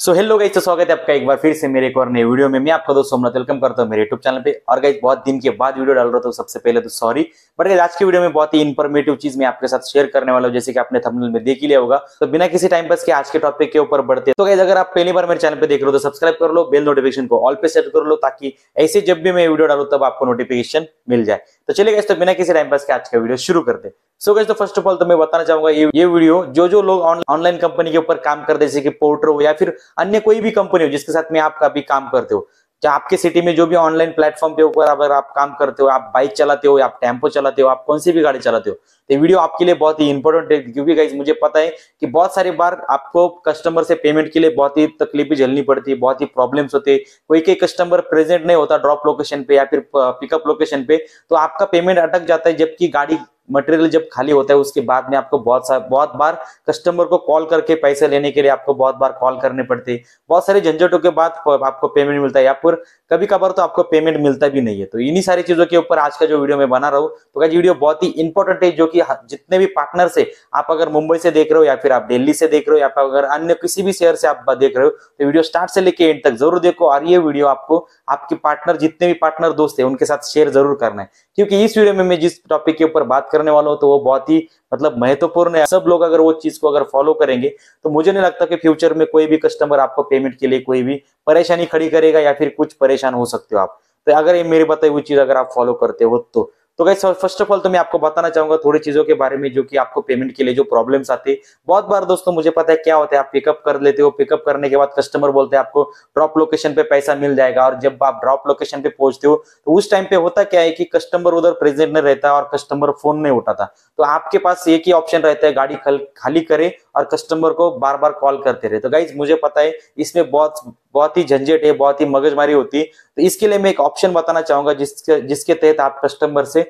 So hello guys तो स्वागत है आपका एक बार फिर से मेरे एक और नए वीडियो में। मैं आपका दोस्त सोमनाथ वेलकम करता हूँ मेरे यूट्यूब चैनल पे। और गाइस बहुत दिन के बाद वीडियो डाल रहा हूँ सबसे पहले तो सॉरी बट गाइस आज की वीडियो में बहुत ही इन्फॉर्मेटिव चीज़ मैं आपके साथ शेयर करने वाला हूँ, जैसे कि आपने थंबनेल में देख ही लिया होगा। तो बिना किसी टाइम पास के आज के टॉपिक के ऊपर बढ़ते तो गाइस अगर आप पहली बार मेरे चैनल पर देख रहे हो तो सब्सक्राइब कर लो बेल नोटिफिकेशन को ऑल पे सेट कर लो, ताकि ऐसे जब भी मैं वीडियो डालू, तब आपको नोटिफिकेशन मिल जाए। तो चलिए गाइस तो बिना किसी टाइम पास के आज का वीडियो शुरू करते सो गाइस तो फ़र्स्ट ऑफ़ ऑल तो मैं बताना चाहूँगा ये ये वीडियो जो जो लोग ऑनलाइन कंपनी के ऊपर काम करते जैसे कि पोर्टर हो या फिर अन्य कोई भी कंपनी हो, जिसके साथ में आप कभी काम करते हो चाहे आपके सिटी में जो भी ऑनलाइन प्लेटफॉर्म पे ऊपर अगर आप काम करते हो, आप बाइक चलाते हो, आप टेंपो चलाते हो, आप कौन सी भी गाड़ी चलाते हो तो वीडियो आपके लिए बहुत ही इंपॉर्टेंट है, क्योंकि गाइज़ मुझे पता है कि बहुत सारी बार आपको कस्टमर से पेमेंट के लिए बहुत ही तकलीफें झेलनी पड़ती है, बहुत ही प्रॉब्लम्स होते हैं। कोई कोई कस्टमर प्रेजेंट नहीं होता ड्रॉप लोकेशन पे या फिर पिकअप लोकेशन पे तो आपका पेमेंट अटक जाता है, जबकि गाड़ी मटेरियल जब खाली होता है, उसके बाद में आपको बहुत सा, बहुत बार कस्टमर को कॉल करके पैसे लेने के लिए आपको बहुत बार कॉल करने पड़ते हैं। बहुत सारे झंझटों के बाद आपको पेमेंट मिलता है, या फिर कभी कभार तो आपको पेमेंट मिलता भी नहीं है। तो इन्हीं सारी चीज़ों के ऊपर आज का जो वीडियो मैं बना रहा हूँ तो क्या वीडियो बहुत ही इंपॉर्टेंट है, जो कि जितने भी पार्टनर से आप अगर मुंबई से देख रहे हो या फिर आप दिल्ली से देख रहे हो, या फिर अगर अन्य किसी भी शहर से आप देख रहे हो तो वीडियो स्टार्ट से लेके एंड तक ज़रूर देखो। और ये वीडियो आपको, आपके पार्टनर जितने भी पार्टनर दोस्त है, उनके साथ शेयर ज़रूर करना है। क्योंकि इस वीडियो में मैं जिस टॉपिक के ऊपर बात करने वाला हो तो वो बहुत ही मतलब महत्वपूर्ण है। सब लोग अगर वो चीज़ को अगर फॉलो करेंगे तो मुझे नहीं लगता कि फ्यूचर में कोई भी कस्टमर आपको पेमेंट के लिए कोई भी परेशानी खड़ी करेगा या फिर कुछ परेशान हो सकते हो आप। तो अगर ये मेरे बताई हुई चीज़ अगर आप फॉलो करते हो तो तो गाइस फ़र्स्ट ऑफ़ ऑल तो मैं आपको बताना चाहूँगा थोड़ी चीज़ों के बारे में जो कि आपको पेमेंट के लिए जो प्रॉब्लम्स आते। बहुत बार दोस्तों, मुझे पता है क्या होता है, आप पिकअप कर लेते हो पिकअप करने के बाद कस्टमर बोलते हैं, आपको ड्रॉप लोकेशन पे पैसा मिल जाएगा और जब आप ड्रॉप लोकेशन पे पहुँचते हो तो उस टाइम पे होता क्या है कि कस्टमर उधर प्रेजेंट नहीं रहता और कस्टमर फ़ोन नहीं उठाता। तो आपके पास एक ही ऑप्शन रहता है, गाड़ी खाली करे और कस्टमर को बार बार कॉल करते रहे। तो गाइज़ मुझे पता है, इसमें बहुत बहुत ही झंझट है, बहुत ही मगजमारी होती है। तो इसके लिए मैं एक ऑप्शन बताना चाहूँगा जिसके जिसके तहत आप कस्टमर से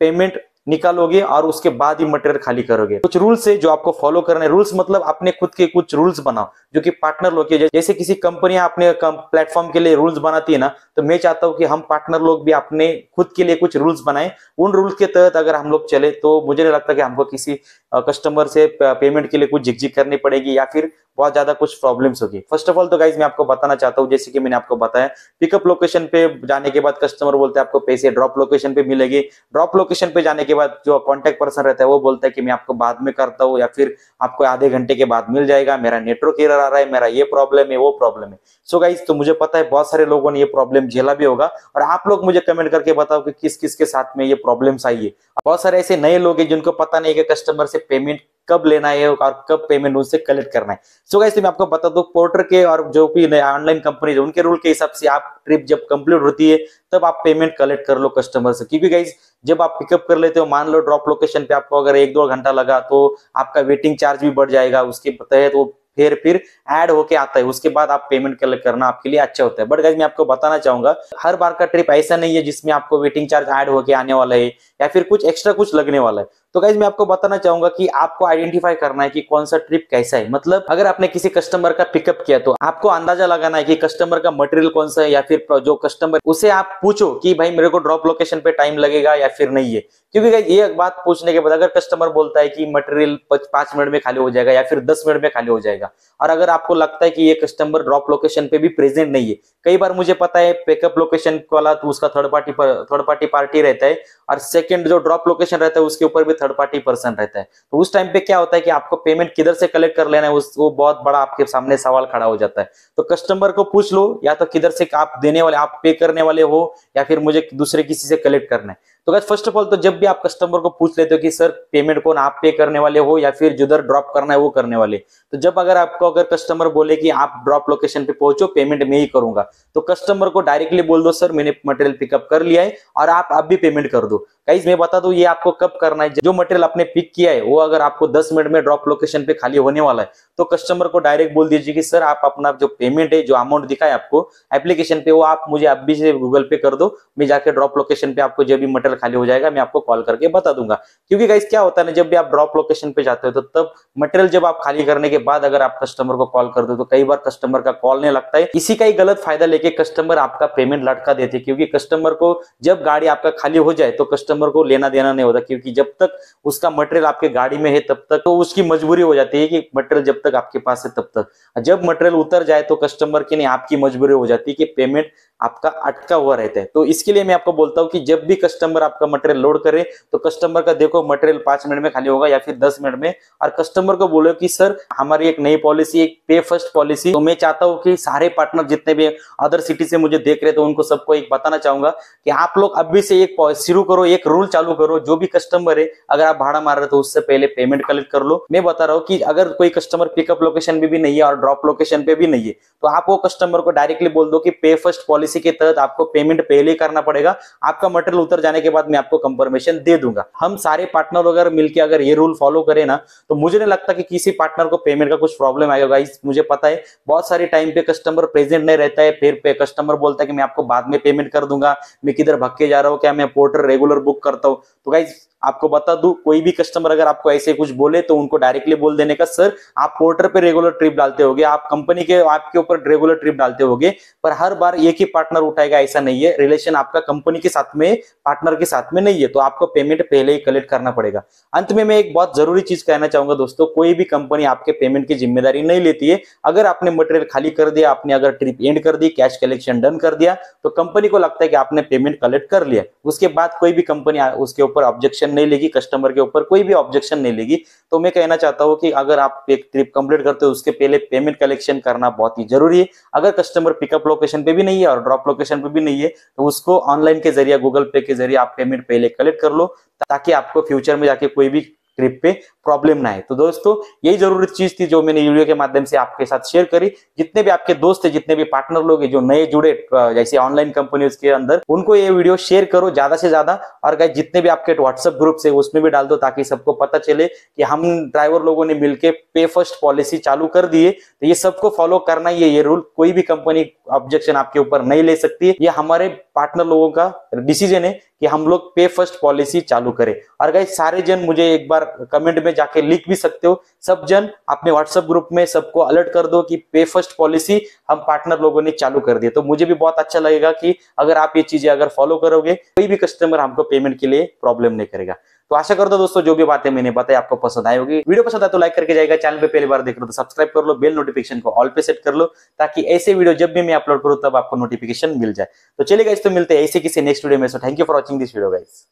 पेमेंट निकालोगे और उसके बाद ही मटेरियल खाली करोगे। कुछ रूल्स है जो आपको फॉलो करने रूल्स मतलब अपने खुद के कुछ रूल्स बनाओ, जो कि पार्टनर लोग जैसे किसी कंपनियाँ अपने प्लेटफॉर्म के लिए रूल्स बनाती है ना तो मैं चाहता हूँ कि हम पार्टनर लोग भी अपने खुद के लिए कुछ रूल्स बनाए। उन रूल्स के तहत अगर हम लोग चले तो मुझे नहीं लगता कि हमको किसी कस्टमर से पेमेंट के लिए कुछ झिकझिक करनी पड़ेगी या फिर बहुत ज़्यादा कुछ प्रॉब्लम्स होगी। फ़र्स्ट ऑफ़ ऑल तो गाइज़ मैं आपको बताना चाहता हूँ, जैसे कि मैंने आपको बताया पिकअप लोकेशन पे जाने के बाद कस्टमर बोलते हैं, आपको पैसे ड्रॉप लोकेशन पे मिलेगी। ड्रॉप लोकेशन पे जाने के बाद जो कॉन्टेक्ट पर्सन रहता है, वो बोलता है कि मैं आपको बाद में करता हूँ, या फिर आपको आधे घंटे के बाद मिल जाएगा। मेरा नेटवर्क एरर आ रहा है, मेरा ये प्रॉब्लम है, वो प्रॉब्लम है। सो so गाइज़ तो मुझे पता है, बहुत सारे लोगों ने ये प्रॉब्लम झेला भी होगा, और आप लोग मुझे कमेंट करके बताओ कि किस किस के साथ में ये प्रॉब्लम्स आई है। बहुत सारे ऐसे नए लोग हैं जिनको पता नहीं है कि कस्टमर से पेमेंट कब लेना है और कब पेमेंट उनसे कलेक्ट करना है। सो गाइस मैं आपको बता दूँ पोर्टर के और जो भी ऑनलाइन कंपनी है, उनके रूल के हिसाब से आप ट्रिप जब कंप्लीट होती है, तब आप पेमेंट कलेक्ट कर लो कस्टमर से। क्योंकि गाइस जब आप पिकअप कर लेते हो, मान लो ड्रॉप लोकेशन पे आपको अगर एक दो घंटा लगा तो आपका वेटिंग चार्ज भी बढ़ जाएगा। उसके तहत वो फिर फिर ऐड होके आता है। उसके बाद आप पेमेंट कलेक्ट करना आपके लिए अच्छा होता है। बट गाइज़ मैं आपको बताना चाहूँगा, हर बार का ट्रिप ऐसा नहीं है जिसमें आपको वेटिंग चार्ज ऐड होके आने वाला है या फिर कुछ एक्स्ट्रा कुछ लगने वाला है। तो गाइज़ मैं आपको बताना चाहूँगा कि आपको आइडेंटिफाई करना है कि कौन सा ट्रिप कैसा है। मतलब अगर आपने किसी कस्टमर का पिकअप किया तो आपको अंदाज़ा लगाना है कि कस्टमर का मटेरियल कौन सा है या फिर जो कस्टमर उसे आप पूछो कि भाई, मेरे को ड्रॉप लोकेशन पे टाइम लगेगा या फिर नहीं है। क्योंकि ये बात पूछने के बाद अगर कस्टमर बोलता है कि मटेरियल पाँच मिनट में खाली हो जाएगा या फिर दस मिनट में खाली हो जाएगा, और अगर आपको लगता है कि ये कस्टमर ड्रॉप लोकेशन पे भी प्रेजेंट नहीं है, कई बार मुझे पता है पिकअप लोकेशन वाला तो उसका third party third party party रहता है, और सेकंड जो ड्रॉप लोकेशन रहता है, उसके ऊपर भी थर्ड पार्टी पर्सन रहता है। तो उस टाइम पे क्या होता है कि आपको पेमेंट किधर से कलेक्ट कर लेना है, उस, वो बहुत बड़ा आपके सामने सवाल खड़ा हो जाता है। तो कस्टमर को पूछ लो, या तो किधर से आप देने वाले, आप पे करने वाले हो, या फिर मुझे दूसरे किसी से कलेक्ट करना है। तो गाइस फ़र्स्ट ऑफ़ ऑल तो जब भी आप कस्टमर को पूछ लेते हो कि, सर पेमेंट कौन आप पे करने वाले हो या फिर जिधर ड्रॉप करना है वो करने वाले? तो जब अगर आपको अगर कस्टमर बोले कि, आप ड्रॉप लोकेशन पे पहुंचो पेमेंट मैं ही करूँगा। तो कस्टमर को डायरेक्टली बोल दो, सर, मैंने मटेरियल पिकअप कर लिया है और आप अब भी पेमेंट कर दो। गाइज़ मैं बता दू, ये आपको कब करना है? जो मटेरियल आपने पिक किया है, वो अगर आपको 10 मिनट में ड्रॉप लोकेशन पे खाली होने वाला है तो कस्टमर को डायरेक्ट बोल दीजिए कि, सर, आप अपना जो पेमेंट है, जो अमाउंट दिखा है आपको एप्लीकेशन पे वो आप मुझे अभी से गूगल पे कर दो। मैं जाके ड्रॉप लोकेशन पे आपको जब भी मटेरियल खाली हो जाएगा, मैं आपको कॉल करके बता दूँगा। क्योंकि गाइस क्या होता है ना, जब भी आप ड्रॉप लोकेशन पे जाते हो तो तब मटेरियल जब आप खाली करने के बाद अगर आप कस्टमर को कॉल करते हो तो कई बार कस्टमर का कॉल नहीं लगता है। इसी का ही गलत फ़ायदा लेके कस्टमर आपका पेमेंट लटका देते क्योंकि कस्टमर को जब गाड़ी आपका खाली हो जाए तो कस्टमर को लेना देना नहीं होता, क्योंकि जब तक उसका मटेरियल आपके गाड़ी में है, तब तक तो उसकी मजबूरी हो जाती है कि मटेरियल जब तक आपके पास है, तब तक। जब मटेरियल उतर जाए तो कस्टमर की नहीं, आपकी मजबूरी हो जाती है कि पेमेंट आपका अटका हुआ रहता है। तो इसके लिए मैं आपको बोलता हूँ कि जब भी कस्टमर आपका मटेरियल लोड करे तो कस्टमर का देखो मटेरियल पाँच मिनट में खाली होगा या फिर दस मिनट में। और कस्टमर को बोलो कि, सर, हमारी एक नई पॉलिसी एक पे फ़र्स्ट पॉलिसी तो मैं चाहता हूँ कि सारे पार्टनर जितने भी अदर सिटी से मुझे देख रहे तो उनको सबको एक बताना चाहूँगा कि आप लोग अभी से एक शुरू करो, एक रूल चालू करो, जो भी कस्टमर है, अगर आप भाड़ा मार रहे हो तो उससे पहले पेमेंट कलेक्ट कर लो। मैं बता रहा हूँ कि अगर कोई कस्टमर पिकअप लोकेशन पे भी नहीं है और ड्रॉप लोकेशन पे भी नहीं है तो आप वो कस्टमर को डायरेक्टली बोल दो कि पे फ़र्स्ट पॉलिसी के तहत आपको पेमेंट पहले करना पड़ेगा। आपका मटेरियल उतर जाने के बाद मैं आपको कंफर्मेशन दे दूँगा। हम सारे पार्टनर अगर मिलकर अगर ये रूल फॉलो करें ना तो मुझे नहीं लगता कि किसी पार्टनर को पेमेंट का कुछ प्रॉब्लम आएगा। मुझे पता है, बहुत सारे टाइम पे कस्टमर प्रेजेंट नहीं रहता है, फिर पे कस्टमर बोलता है कि मैं आपको बाद में पेमेंट कर दूँगा, मैं किधर भक्के जा रहा हूँ, क्या मैं पोर्टर रेगुलर बुक करता हूँ। तो गाइज़ आपको बता दू, कोई भी कस्टमर अगर आपको ऐसे कुछ बोले तो उनको डायरेक्टली बोल देने का, सर, आप पोर्टर पे रेगुलर ट्रिप डालते होगे, आप कंपनी के, आपके ऊपर रेगुलर ट्रिप डालते होगे, पर हर बार एक ही पार्टनर उठाएगा, ऐसा नहीं है। रिलेशन आपका कंपनी के साथ में पार्टनर के साथ में नहीं है तो आपको पेमेंट पहले ही कलेक्ट करना पड़ेगा। अंत में मैं एक बहुत ज़रूरी चीज़ कहना चाहूँगा दोस्तों, कोई भी कंपनी आपके पेमेंट की ज़िम्मेदारी नहीं लेती है। अगर आपने मटेरियल खाली कर दिया, आपने अगर ट्रिप एंड कर दी कैश कलेक्शन डन कर दिया तो कंपनी को लगता है कि आपने पेमेंट कलेक्ट कर लिया। उसके बाद कोई भी कंपनी उसके ऊपर ऑब्जेक्शन नहीं लेगी कस्टमर के ऊपर, कोई भी ऑब्जेक्शन नहीं लेगी। तो मैं कहना चाहता हूँ कि अगर आप एक ट्रिप कंप्लीट करते हो, उसके पहले पेमेंट कलेक्शन करना बहुत ही ज़रूरी है। अगर कस्टमर पिकअप लोकेशन पे भी नहीं है और ड्रॉप लोकेशन पे भी नहीं है तो उसको ऑनलाइन के ज़रिए गूगल पे के ज़रिए आप पेमेंट पहले कलेक्ट कर लो, ताकि आपको फ्यूचर में जाके कोई भी ट्रिप पे प्रॉब्लम ना है तो दोस्तों, यही ज़रूरी चीज़ थी जो मैंने वीडियो के माध्यम से आपके साथ शेयर करी। जितने भी आपके दोस्त है, जितने भी पार्टनर लोग हैं, जो नए जुड़े जैसे ऑनलाइन कंपनी के अंदर, उनको ये वीडियो शेयर करो ज़्यादा से ज़्यादा। और गाइस जितने भी आपके व्हाट्सएप ग्रुप है, उसमें भी डाल दो ताकि सबको पता चले कि हम ड्राइवर लोगों ने मिलकर पे फ़र्स्ट पॉलिसी चालू कर दी है। तो ये सबको फॉलो करना ही है। ये रूल कोई भी कंपनी ऑब्जेक्शन आपके ऊपर नहीं ले सकती ये हमारे पार्टनर लोगों का डिसीज़न है। कि हम लोग पे फ़र्स्ट पॉलिसी चालू करें। और गाइस सारे जन मुझे एक बार कमेंट में जाके लिख भी सकते हो। सब जन अपने व्हाट्सएप ग्रुप में सबको अलर्ट कर दो कि पे फ़र्स्ट पॉलिसी हम पार्टनर लोगों ने चालू कर दी। तो मुझे भी बहुत अच्छा लगेगा कि अगर आप ये चीज़ें अगर फॉलो करोगे, कोई भी कस्टमर हमको पेमेंट के लिए प्रॉब्लम नहीं करेगा। तो आशा करता हूँ दोस्तों, जो भी बातें मैंने बताई आपको पसंद आई होगी। वीडियो पसंद आए तो लाइक करके जाएगा। चैनल पे पहली बार देख रहे हो तो सब्सक्राइब कर लो बेल नोटिफिकेशन को ऑल पे सेट कर लो, ताकि ऐसे वीडियो जब भी मैं अपलोड करूँ तब आपको नोटिफिकेशन मिल जाए। तो चलिए गाइस तो मिलते हैं ऐसे किसी नेक्स्ट वीडियो में। So thank you for watching this video guys